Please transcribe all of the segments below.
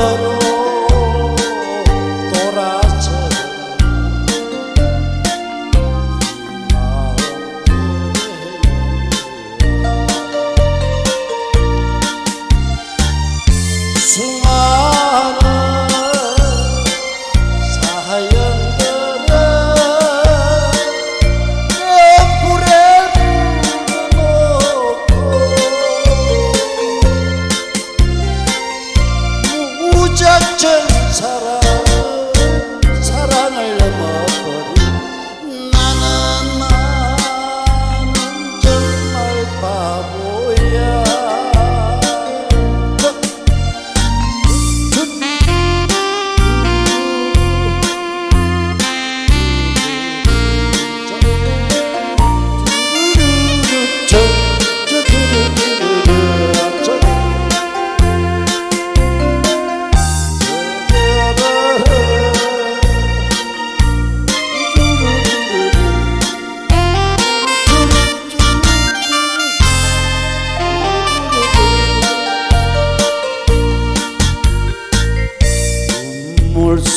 Oh.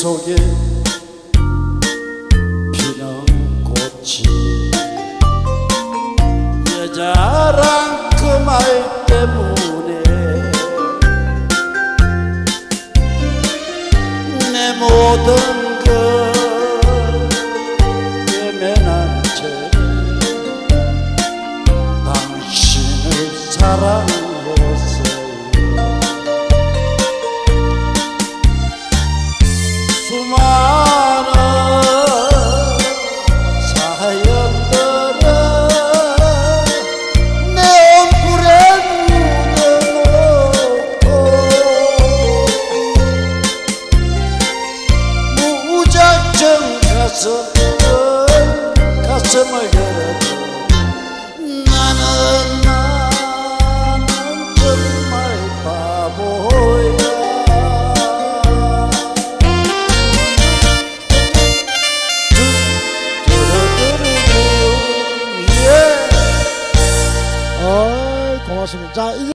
속에 피는 꽃이 여자란 그말 때문에 내 모든 것 가슴을 가슴을 열어도 나는 나는 정말 바보야 어, 고맙습니다. 자,